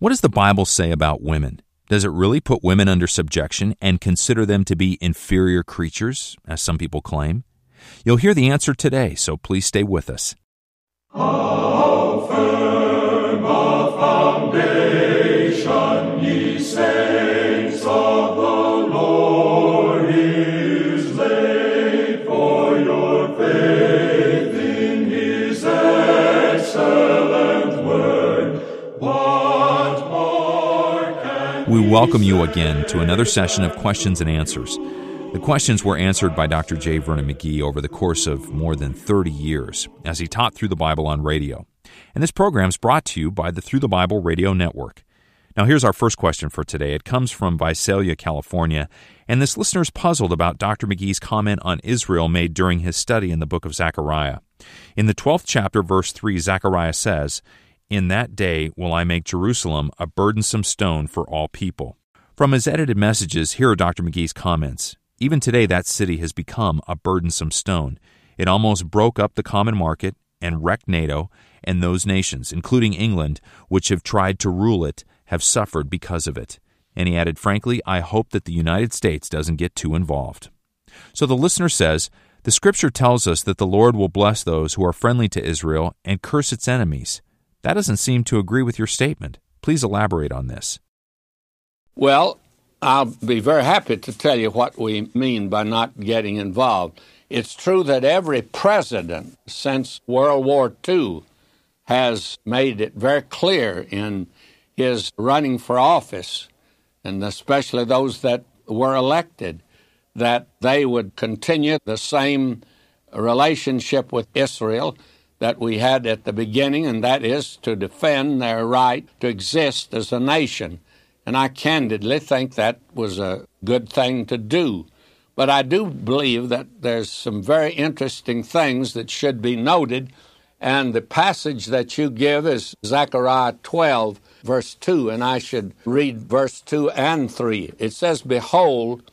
What does the Bible say about women? Does it really put women under subjection and consider them to be inferior creatures, as some people claim? You'll hear the answer today, so please stay with us. How firm a foundation, welcome you again to another session of questions and answers. The questions were answered by Dr. J. Vernon McGee over the course of more than 30 years as he taught through the Bible on radio. And this program is brought to you by the Through the Bible Radio Network. Now, here's our first question for today. It comes from Visalia, California, and this listener is puzzled about Dr. McGee's comment on Israel made during his study in the book of Zechariah. In the 12th chapter, verse 3, Zechariah says, In that day will I make Jerusalem a burdensome stone for all people. From his edited messages, here are Dr. McGee's comments. Even today, that city has become a burdensome stone. It almost broke up the common market and wrecked NATO, and those nations, including England, which have tried to rule it, have suffered because of it. And he added, frankly, I hope that the United States doesn't get too involved. So the listener says, The scripture tells us that the Lord will bless those who are friendly to Israel and curse its enemies. That doesn't seem to agree with your statement. Please elaborate on this. Well, I'll be very happy to tell you what we mean by not getting involved. It's true that every president since World War II has made it very clear in his running for office, and especially those that were elected, that they would continue the same relationship with Israel that we had at the beginning, and that is to defend their right to exist as a nation. And I candidly think that was a good thing to do. But I do believe that there's some very interesting things that should be noted. And the passage that you give is Zechariah 12, verse 2, and I should read verse 2 and 3. It says, Behold,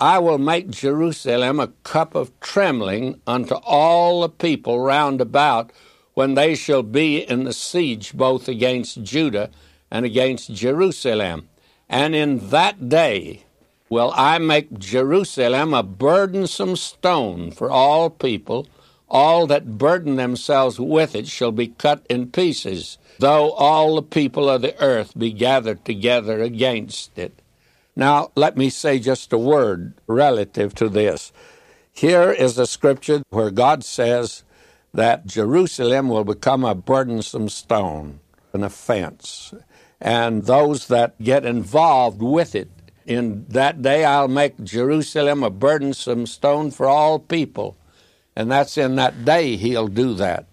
I will make Jerusalem a cup of trembling unto all the people round about when they shall be in the siege both against Judah and against Jerusalem. And in that day will I make Jerusalem a burdensome stone for all people. All that burden themselves with it shall be cut in pieces, though all the people of the earth be gathered together against it. Now, let me say just a word relative to this. Here is a scripture where God says that Jerusalem will become a burdensome stone, an offense and those that get involved with it. In that day, I'll make Jerusalem a burdensome stone for all people. And that's in that day he'll do that.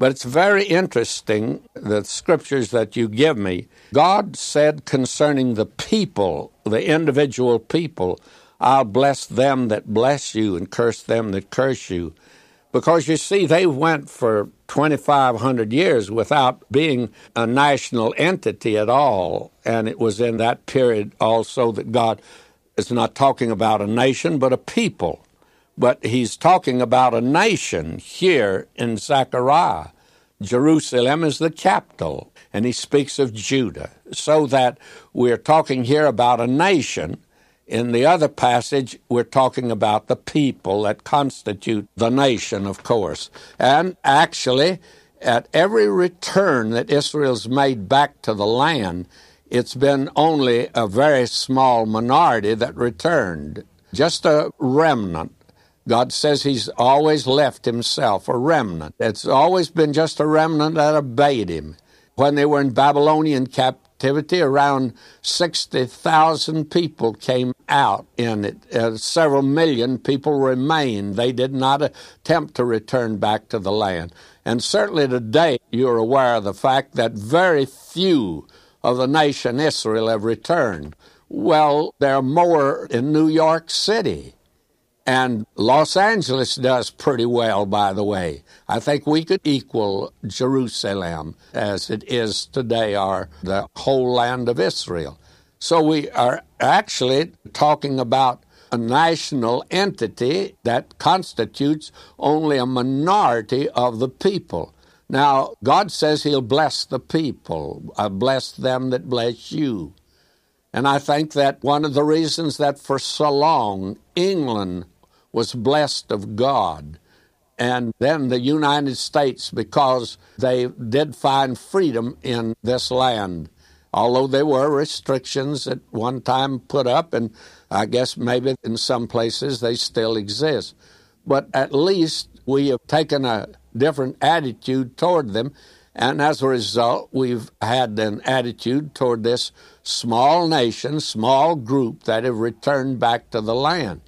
But it's very interesting, the scriptures that you give me. God said concerning the people, the individual people, I'll bless them that bless you and curse them that curse you. Because you see, they went for 2,500 years without being a national entity at all. And it was in that period also that God is not talking about a nation, but a people. But he's talking about a nation here in Zechariah. Jerusalem is the capital, and he speaks of Judah. So that we're talking here about a nation in the other passage, we're talking about the people that constitute the nation, of course. And actually, at every return that Israel's made back to the land, it's been only a very small minority that returned, just a remnant. God says He's always left Himself a remnant. It's always been just a remnant that obeyed Him. When they were in Babylonian captivity. Around 60,000 people came out in it. Uh, several million people remained. They did not attempt to return back to the land. And certainly today, you're aware of the fact that very few of the nation Israel have returned. Well, there are more in New York City. And Los Angeles does pretty well, by the way. I think we could equal Jerusalem as it is today, or the whole land of Israel. So we are actually talking about a national entity that constitutes only a minority of the people. Now, God says He'll bless the people, uh, bless them that bless you. And I think that one of the reasons that for so long England was blessed of God, and then the United States, because they did find freedom in this land, although there were restrictions at one time put up, and I guess maybe in some places they still exist. But at least we have taken a different attitude toward them. And as a result, we've had an attitude toward this small nation, small group that have returned back to the land.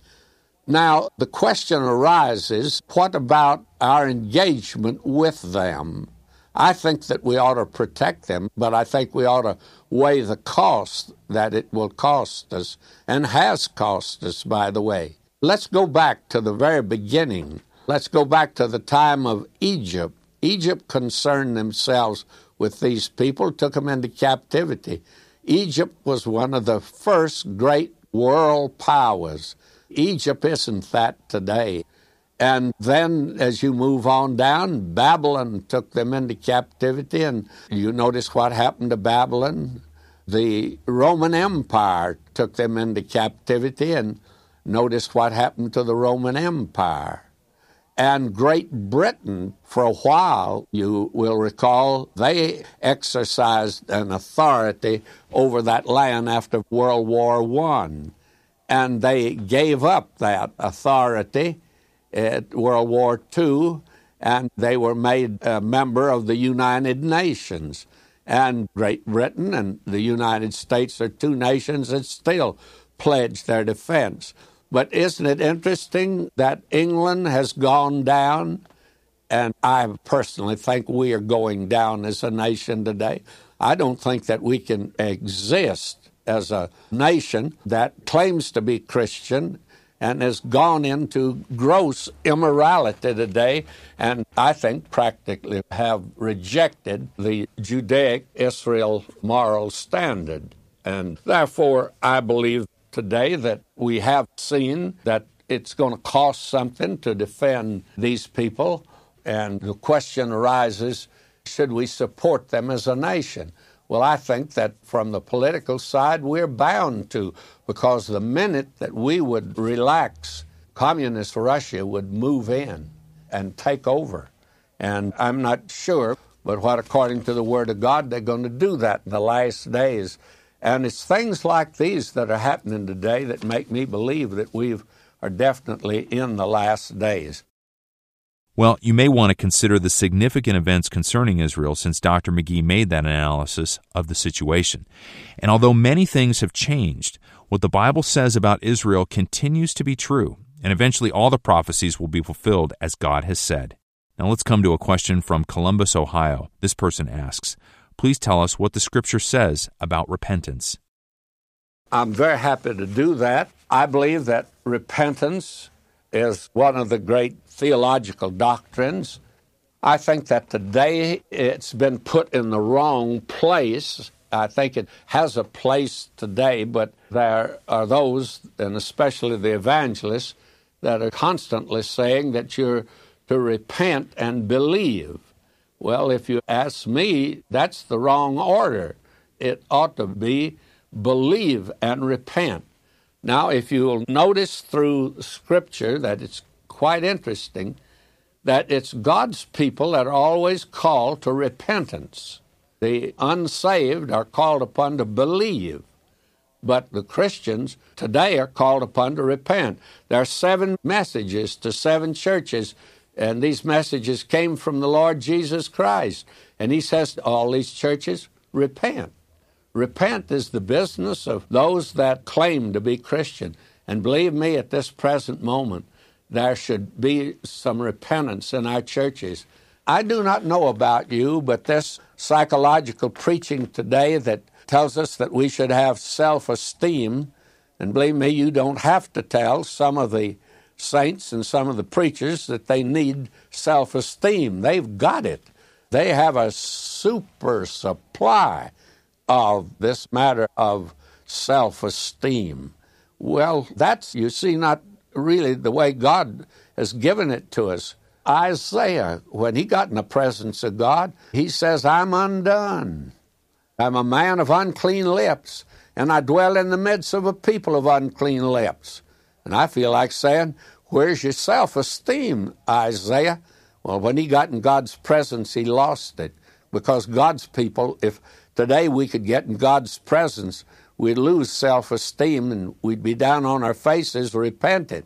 Now, the question arises what about our engagement with them? I think that we ought to protect them, but I think we ought to weigh the cost that it will cost us, and has cost us, by the way. Let's go back to the very beginning. Let's go back to the time of Egypt. Egypt concerned themselves with these people, took them into captivity. Egypt was one of the first great world powers. Egypt isn't that today. And then, as you move on down, Babylon took them into captivity, and you notice what happened to Babylon. The Roman Empire took them into captivity, and Notice what happened to the Roman Empire. And Great Britain, for a while, you will recall, they exercised an authority over that land after World War I. And they gave up that authority at World War II, and they were made a member of the United Nations. And Great Britain and the United States are two nations that still pledge their defense. But isn't it interesting that England has gone down? And I personally think we are going down as a nation today. I don't think that we can exist as a nation that claims to be Christian and has gone into gross immorality today, and I think practically have rejected the Judaic Israel moral standard. And therefore, I believe today that we have seen that it's going to cost something to defend these people. And the question arises should we support them as a nation? Well, I think that from the political side, we're bound to, because the minute that we would relax, communist Russia would move in and take over. And I'm not sure, but what according to the Word of God, they're going to do that in the last days. And it's things like these that are happening today that make me believe that we are definitely in the last days. Well, you may want to consider the significant events concerning Israel since Dr. McGee made that analysis of the situation. And although many things have changed, what the Bible says about Israel continues to be true, and eventually all the prophecies will be fulfilled as God has said. Now let's come to a question from Columbus, Ohio. This person asks please tell us what the Scripture says about repentance. I'm very happy to do that. I believe that repentance is one of the great theological doctrines. I think that today it's been put in the wrong place. I think it has a place today, but there are those, and especially the evangelists, that are constantly saying that you're to repent and believe. Well, if you ask me, that's the wrong order. It ought to be believe and repent. Now, if you'll notice through Scripture that it's quite interesting that it's God's people that are always called to repentance. The unsaved are called upon to believe, but the Christians today are called upon to repent. There are seven messages to seven churches and these messages came from the Lord Jesus Christ. And he says to all these churches, repent. Repent is the business of those that claim to be Christian. And believe me, at this present moment, there should be some repentance in our churches. I do not know about you, but this psychological preaching today that tells us that we should have self esteem, and believe me, you don't have to tell some of the saints and some of the preachers that they need self esteem. They've got it. They have a super supply of this matter of self esteem. Well, that's, you see, not really the way God has given it to us. Isaiah, when he got in the presence of God, he says, I'm undone. I'm a man of unclean lips, and I dwell in the midst of a people of unclean lips. And I feel like saying, Where's your self esteem, Isaiah? Well, when he got in God's presence, he lost it. Because God's people, if today we could get in God's presence, we'd lose self esteem and we'd be down on our faces repenting.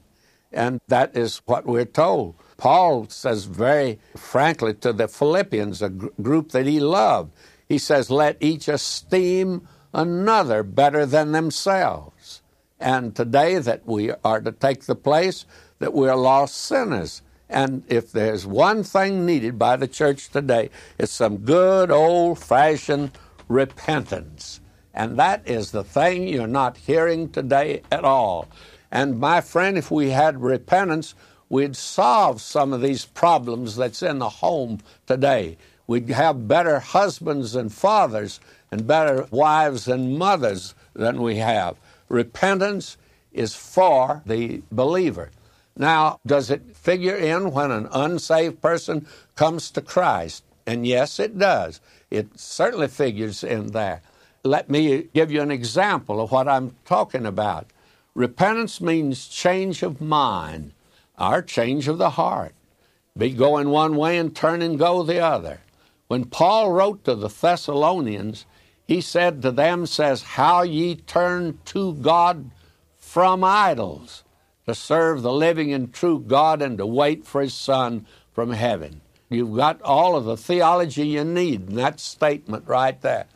And that is what we're told. Paul says very frankly to the Philippians, a gr- group that he loved, he says, Let each esteem another better than themselves. And today, that we are to take the place that we're lost sinners. And if there's one thing needed by the church today, it's some good old fashioned repentance. And that is the thing you're not hearing today at all. And my friend, if we had repentance, we'd solve some of these problems that's in the home today. We'd have better husbands and fathers and better wives and mothers than we have. Repentance is for the believer. Now, does it figure in when an unsaved person comes to Christ? And yes, it does. It certainly figures in there. Let me give you an example of what I'm talking about. Repentance means change of mind, or change of the heart. Be going one way and turn and go the other. When Paul wrote to the Thessalonians, he said to them, says, How ye turn to God from idols to serve the living and true God and to wait for His Son from heaven. You've got all of the theology you need in that statement right there.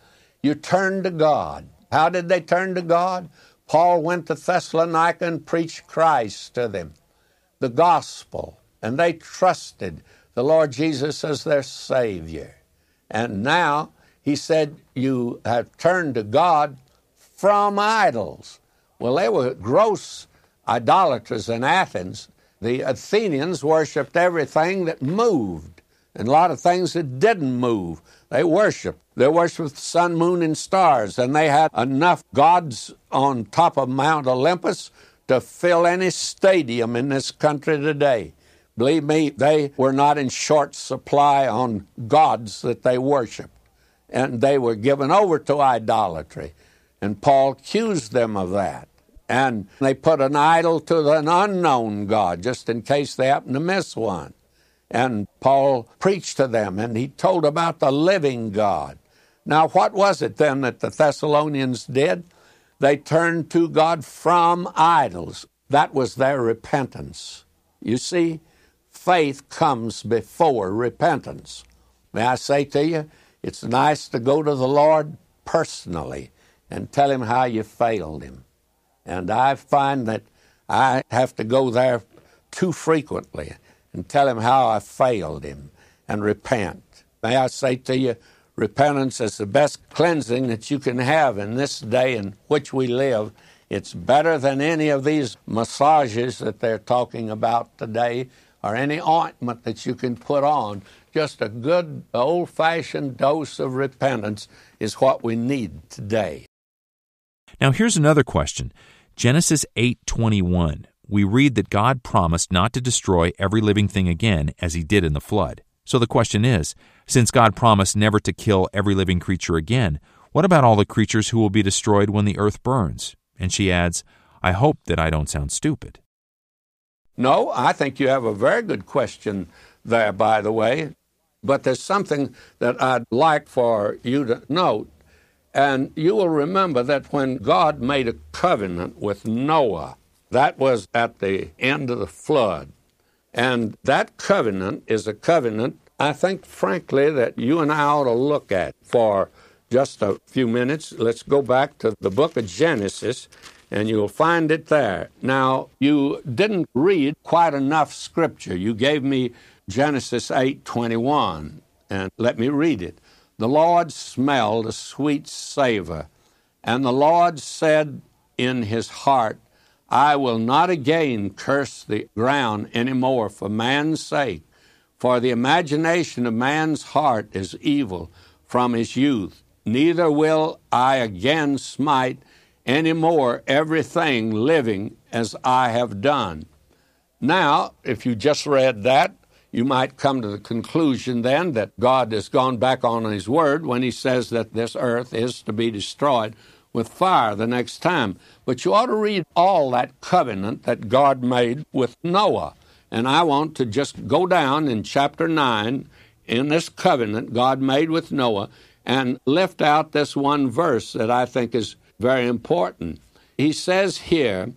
You turn to God. How did they turn to God? Paul went to Thessalonica and preached Christ to them, the gospel, and they trusted the Lord Jesus as their Savior. And now he said, You have turned to God from idols. Well, they were gross idolaters in Athens. The Athenians worshiped everything that moved and a lot of things that didn't move. They worshiped. They worshiped the sun, moon, and stars, and they had enough gods on top of Mount Olympus to fill any stadium in this country today. Believe me, they were not in short supply on gods that they worshiped, and they were given over to idolatry. And Paul accused them of that. And they put an idol to an unknown God just in case they happen to miss one. And Paul preached to them and he told about the living God. Now, what was it then that the Thessalonians did? They turned to God from idols. That was their repentance. You see, faith comes before repentance. May I say to you, it's nice to go to the Lord personally and tell Him how you failed Him. And I find that I have to go there too frequently and tell him how I failed him and repent. May I say to you, repentance is the best cleansing that you can have in this day in which we live. It's better than any of these massages that they're talking about today or any ointment that you can put on. Just a good old fashioned dose of repentance is what we need today. Now here's another question. Genesis 8:21. We read that God promised not to destroy every living thing again as he did in the flood. So the question is, since God promised never to kill every living creature again, what about all the creatures who will be destroyed when the earth burns? And she adds, I hope that I don't sound stupid. No, I think you have a very good question there, by the way. But there's something that I'd like for you to note. And you will remember that when God made a covenant with Noah, that was at the end of the flood. And that covenant is a covenant, I think, frankly, that you and I ought to look at for just a few minutes. Let's go back to the book of Genesis, and you'll find it there. Now, you didn't read quite enough scripture. You gave me Genesis 8:21, and let me read it. The Lord smelled a sweet savor, and the Lord said in his heart, I will not again curse the ground any more for man's sake, for the imagination of man's heart is evil from his youth. Neither will I again smite any more everything living as I have done. Now, if you just read that, you might come to the conclusion then that God has gone back on his word when he says that this earth is to be destroyed with fire the next time. But you ought to read all that covenant that God made with Noah. And I want to just go down in chapter 9 in this covenant God made with Noah and lift out this one verse that I think is very important. He says here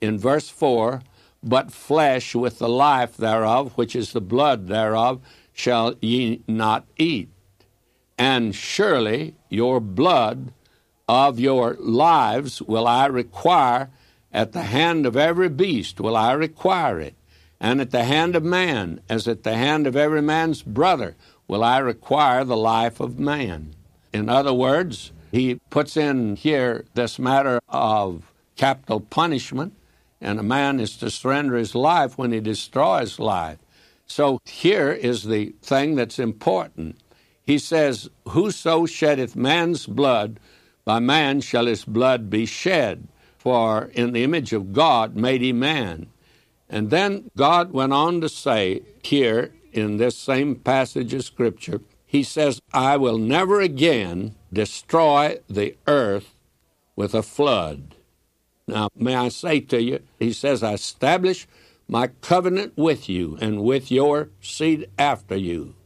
in verse 4 But flesh with the life thereof, which is the blood thereof, shall ye not eat. And surely your blood of your lives will I require at the hand of every beast will I require it, and at the hand of man, as at the hand of every man's brother, will I require the life of man. In other words, he puts in here this matter of capital punishment, and a man is to surrender his life when he destroys life. So here is the thing that's important. He says, Whoso sheddeth man's blood, by man shall his blood be shed, for in the image of God made he man. And then God went on to say here in this same passage of Scripture, He says, I will never again destroy the earth with a flood. Now, may I say to you, He says, I establish my covenant with you and with your seed after you,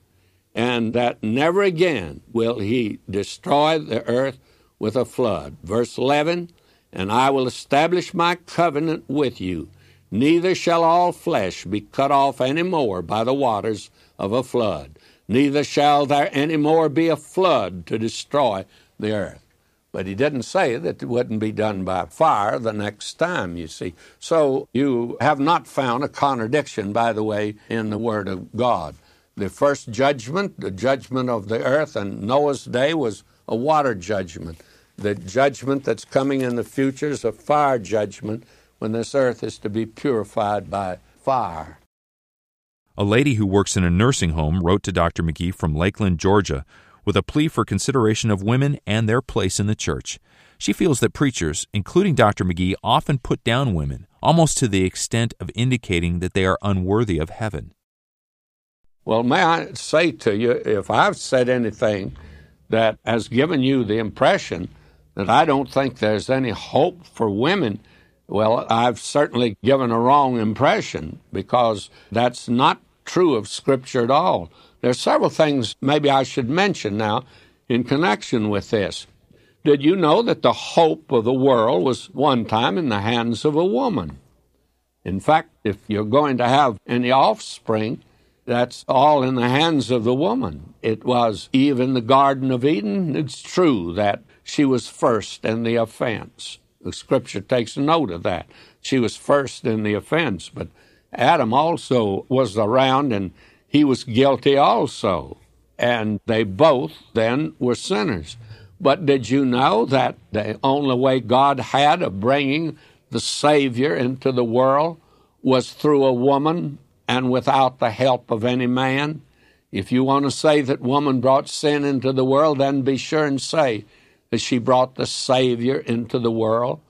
and that never again will He destroy the earth with a flood. Verse 11 And I will establish my covenant with you. Neither shall all flesh be cut off any more by the waters of a flood, neither shall there any more be a flood to destroy the earth. But he didn't say that it wouldn't be done by fire the next time, you see. So you have not found a contradiction, by the way, in the Word of God. The first judgment, the judgment of the earth in Noah's day, was a water judgment. The judgment that's coming in the future is a fire judgment when this earth is to be purified by fire. A lady who works in a nursing home wrote to Dr. McGee from Lakeland, Georgia, with a plea for consideration of women and their place in the church. She feels that preachers, including Dr. McGee, often put down women, almost to the extent of indicating that they are unworthy of heaven. Well, may I say to you, if I've said anything that has given you the impression that I don't think there's any hope for women, well, I've certainly given a wrong impression because that's not true of Scripture at all. There are several things maybe I should mention now in connection with this. Did you know that the hope of the world was one time in the hands of a woman? In fact, if you're going to have any offspring, that's all in the hands of the woman. It was Eve in the Garden of Eden. It's true that she was first in the offense. The scripture takes note of that. She was first in the offense, but Adam also was around and he was guilty also. And they both then were sinners. But did you know that the only way God had of bringing the Savior into the world was through a woman and without the help of any man? If you want to say that woman brought sin into the world, then be sure and say that she brought the Savior into the world.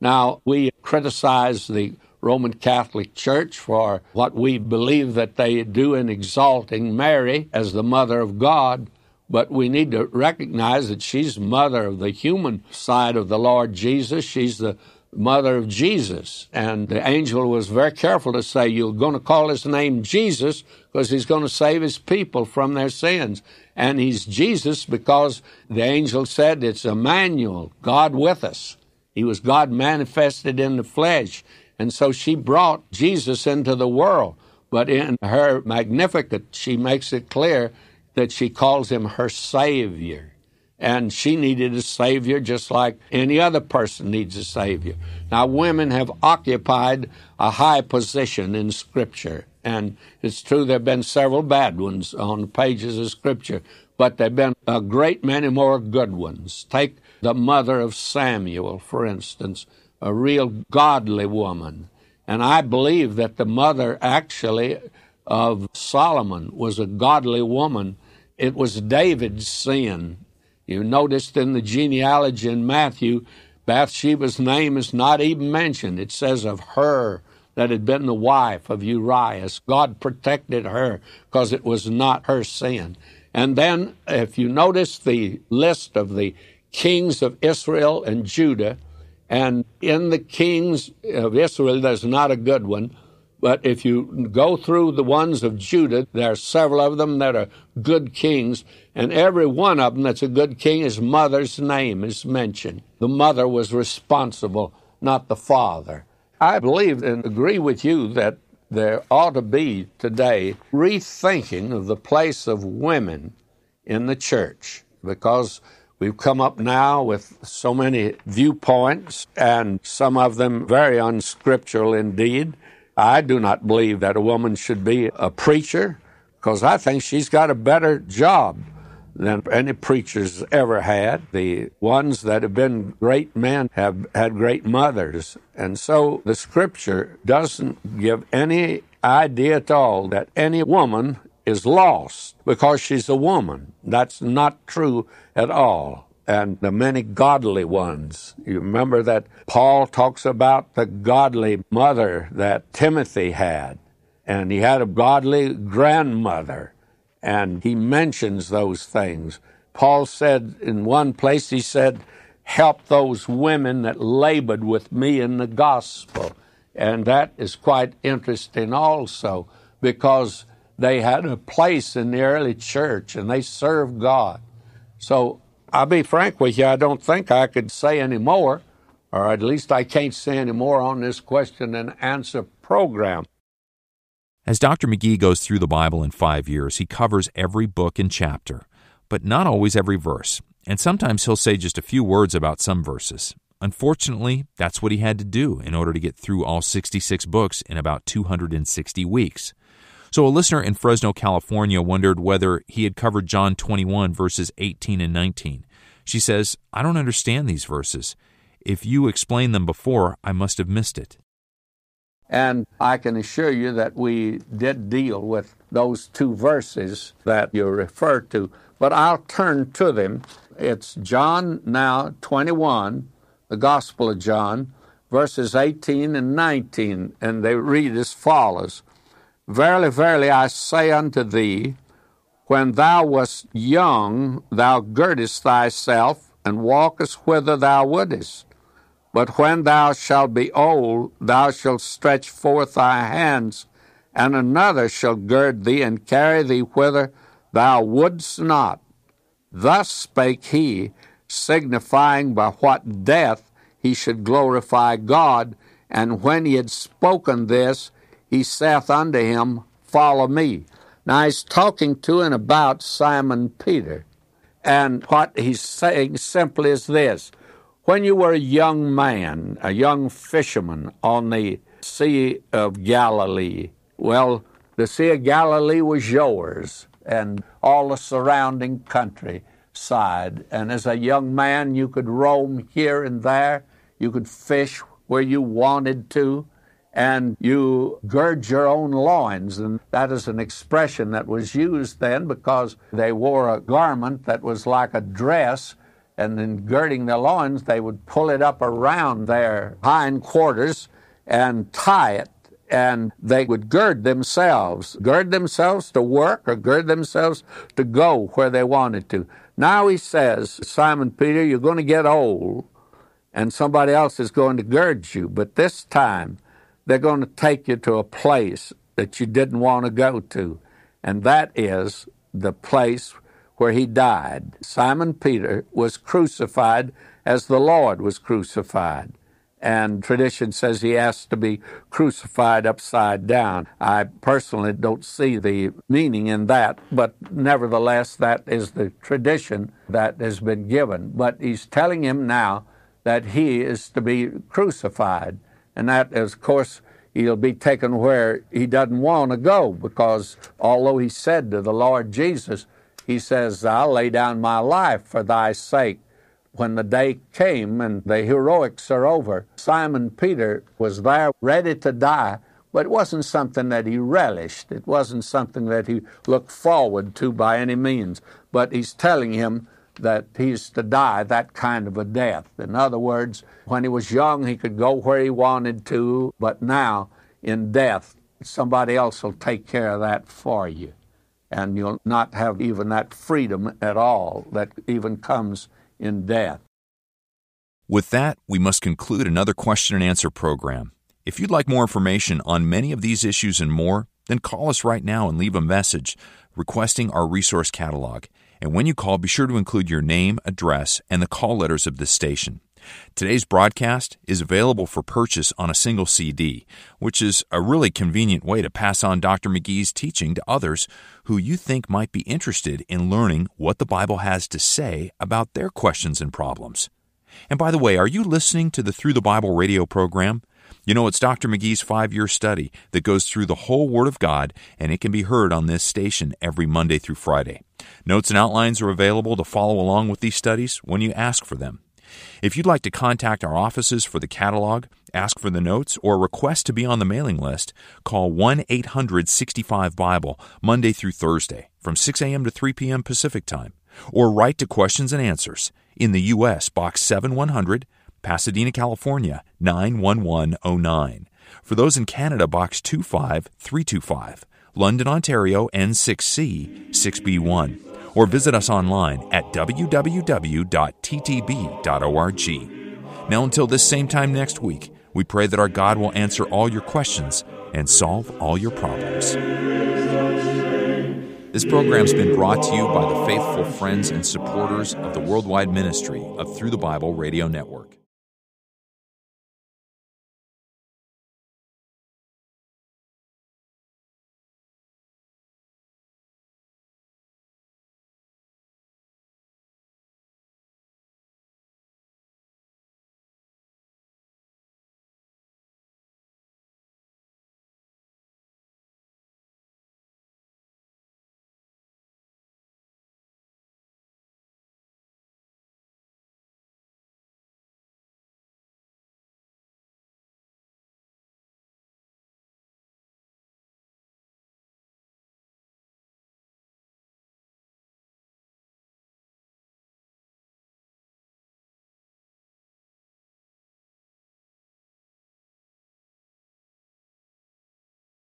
Now, we criticize the Roman Catholic Church for what we believe that they do in exalting Mary as the mother of God, but we need to recognize that she's mother of the human side of the Lord Jesus. She's the mother of Jesus. And the angel was very careful to say, You're going to call his name Jesus because he's going to save his people from their sins and he's Jesus because the angel said it's Emmanuel, God with us. He was God manifested in the flesh. And so she brought Jesus into the world. But in her Magnificat, she makes it clear that she calls him her Savior. And she needed a Savior just like any other person needs a Savior. Now, women have occupied a high position in Scripture. And it's true there have been several bad ones on the pages of Scripture, but there have been a great many more good ones. Take the mother of Samuel, for instance, a real godly woman. And I believe that the mother actually of Solomon was a godly woman. It was David's sin. You noticed in the genealogy in Matthew, Bathsheba's name is not even mentioned. It says of her that had been the wife of Urias. God protected her because it was not her sin. And then, if you notice the list of the kings of Israel and Judah, and in the kings of Israel, there's not a good one. But if you go through the ones of Judah, there are several of them that are good kings, and every one of them that's a good king, his mother's name is mentioned. The mother was responsible, not the father. I believe and agree with you that there ought to be today rethinking of the place of women in the church because we've come up now with so many viewpoints and some of them very unscriptural indeed. I do not believe that a woman should be a preacher because I think she's got a better job than any preachers ever had. The ones that have been great men have had great mothers. And so the scripture doesn't give any idea at all that any woman is lost because she's a woman. That's not true at all. And the many godly ones. You remember that Paul talks about the godly mother that Timothy had, and he had a godly grandmother and he mentions those things. Paul said in one place, he said, Help those women that labored with me in the gospel. And that is quite interesting also because they had a place in the early church and they served God. So I'll be frank with you, I don't think I could say any more, or at least I can't say any more on this question and answer program. As Dr. McGee goes through the Bible in five years, he covers every book and chapter, but not always every verse, and sometimes he'll say just a few words about some verses. Unfortunately, that's what he had to do in order to get through all 66 books in about 260 weeks. So, a listener in Fresno, California wondered whether he had covered John 21, verses 18 and 19. She says, I don't understand these verses. If you explained them before, I must have missed it. And I can assure you that we did deal with those two verses that you refer to, but I'll turn to them. It's John now 21, the Gospel of John, verses 18 and 19, and they read as follows Verily, verily, I say unto thee, when thou wast young, thou girdest thyself and walkest whither thou wouldest. But when thou shalt be old, thou shalt stretch forth thy hands, and another shall gird thee and carry thee whither thou wouldst not. Thus spake he, signifying by what death he should glorify God. And when he had spoken this, he saith unto him, Follow me. Now he's talking to and about Simon Peter. And what he's saying simply is this when you were a young man, a young fisherman on the Sea of Galilee, well, the Sea of Galilee was yours and all the surrounding countryside. And as a young man, you could roam here and there, you could fish where you wanted to, and you gird your own loins. And that is an expression that was used then because they wore a garment that was like a dress and then girding their loins, they would pull it up around their hind quarters and tie it. And they would gird themselves, gird themselves to work or gird themselves to go where they wanted to. Now he says, Simon Peter, you're going to get old, and somebody else is going to gird you. But this time, they're going to take you to a place that you didn't want to go to, and that is the place where he died. Simon Peter was crucified as the Lord was crucified. And tradition says he asked to be crucified upside down. I personally don't see the meaning in that, but nevertheless, that is the tradition that has been given. But he's telling him now that he is to be crucified. And that, is, of course, he'll be taken where he doesn't want to go because although he said to the Lord Jesus, he says, I'll lay down my life for thy sake. When the day came and the heroics are over, Simon Peter was there ready to die, but it wasn't something that he relished. It wasn't something that he looked forward to by any means. But he's telling him that he's to die that kind of a death. In other words, when he was young, he could go where he wanted to, but now in death, somebody else will take care of that for you. And you'll not have even that freedom at all that even comes in death. With that, we must conclude another question and answer program. If you'd like more information on many of these issues and more, then call us right now and leave a message requesting our resource catalog. And when you call, be sure to include your name, address, and the call letters of this station. Today's broadcast is available for purchase on a single CD, which is a really convenient way to pass on Dr. McGee's teaching to others who you think might be interested in learning what the Bible has to say about their questions and problems. And by the way, are you listening to the Through the Bible radio program? You know, it's Dr. McGee's five year study that goes through the whole Word of God, and it can be heard on this station every Monday through Friday. Notes and outlines are available to follow along with these studies when you ask for them. If you'd like to contact our offices for the catalog, ask for the notes, or request to be on the mailing list, call 1 800 65 Bible Monday through Thursday from 6 a.m. to 3 p.m. Pacific Time, or write to Questions and Answers in the U.S. Box 7100, Pasadena, California 91109. For those in Canada, Box 25325, London, Ontario N6C 6B1 or visit us online at www.ttb.org. Now, until this same time next week, we pray that our God will answer all your questions and solve all your problems. This program's been brought to you by the faithful friends and supporters of the worldwide ministry of Through the Bible Radio Network.